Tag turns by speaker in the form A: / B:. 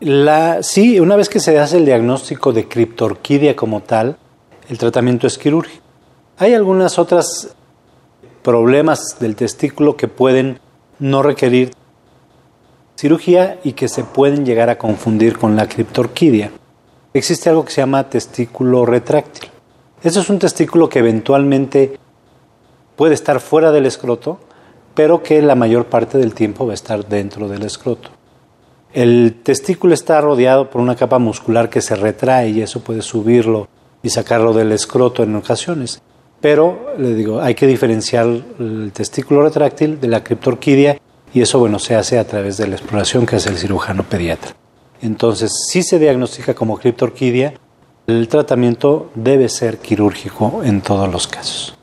A: La, sí, una vez que se hace el diagnóstico de criptorquidia como tal, el tratamiento es quirúrgico. Hay algunas otras problemas del testículo que pueden no requerir cirugía y que se pueden llegar a confundir con la criptorquidia. Existe algo que se llama testículo retráctil. Eso es un testículo que eventualmente puede estar fuera del escroto, pero que la mayor parte del tiempo va a estar dentro del escroto. El testículo está rodeado por una capa muscular que se retrae y eso puede subirlo y sacarlo del escroto en ocasiones. Pero, le digo, hay que diferenciar el testículo retráctil de la criptorquidia y eso, bueno, se hace a través de la exploración que hace el cirujano pediatra. Entonces, si se diagnostica como criptorquidia, el tratamiento debe ser quirúrgico en todos los casos.